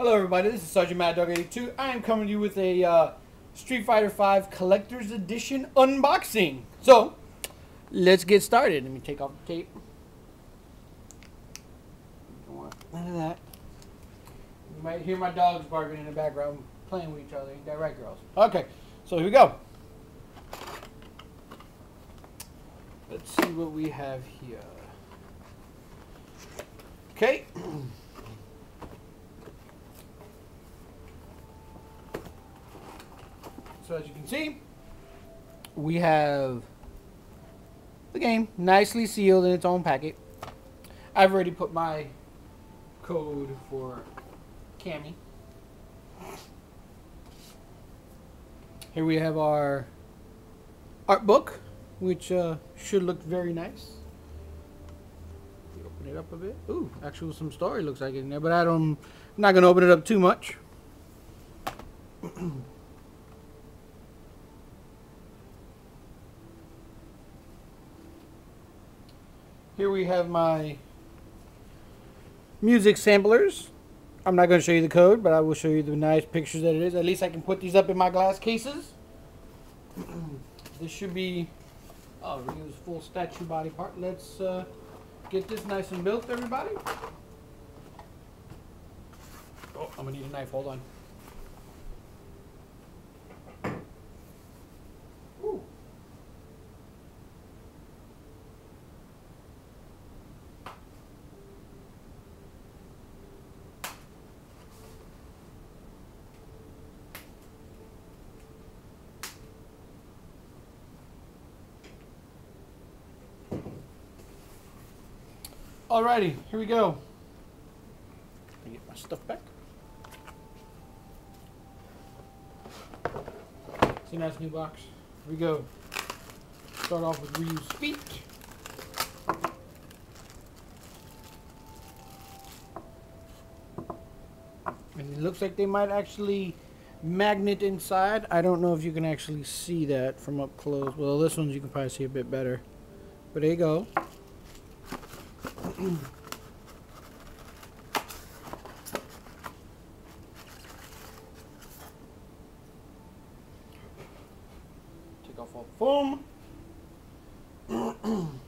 Hello everybody, this is Sergeant Mad Dog 82. I am coming to you with a uh, Street Fighter V Collector's Edition unboxing. So, let's get started. Let me take off the tape. None of that. You might hear my dogs barking in the background, playing with each other. Ain't that right, girls? Okay, so here we go. Let's see what we have here. Okay. So as you can see, we have the game nicely sealed in its own packet. I've already put my code for Cammy. Here we have our art book, which uh, should look very nice. Open it up a bit. Ooh, actually some story looks like in there, but I don't. I'm not gonna open it up too much. Here we have my music samplers. I'm not going to show you the code, but I will show you the nice pictures that it is. At least I can put these up in my glass cases. this should be, oh, use full statue body part. Let's uh, get this nice and built, everybody. Oh, I'm going to need a knife. Hold on. Alrighty, here we go. Let me get my stuff back. See, nice new box. Here we go. Start off with Ryu's feet. And it looks like they might actually magnet inside. I don't know if you can actually see that from up close. Well, this one you can probably see a bit better. But there you go. Take off all foam.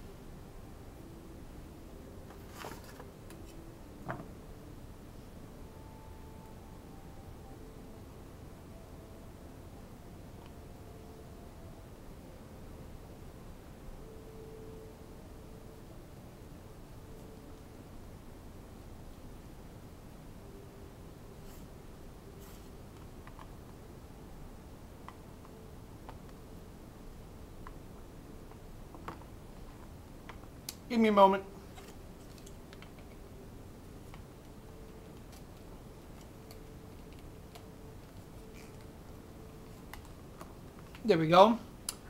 Give me a moment. There we go.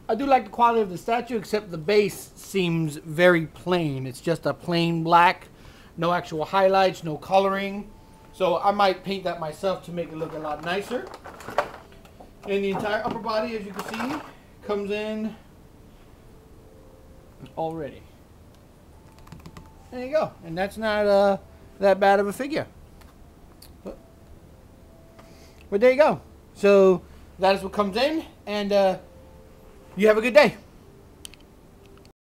I do like the quality of the statue, except the base seems very plain. It's just a plain black, no actual highlights, no coloring. So I might paint that myself to make it look a lot nicer. And the entire upper body, as you can see, comes in already. There you go. And that's not uh, that bad of a figure. But, but there you go. So that is what comes in. And uh, you have a good day.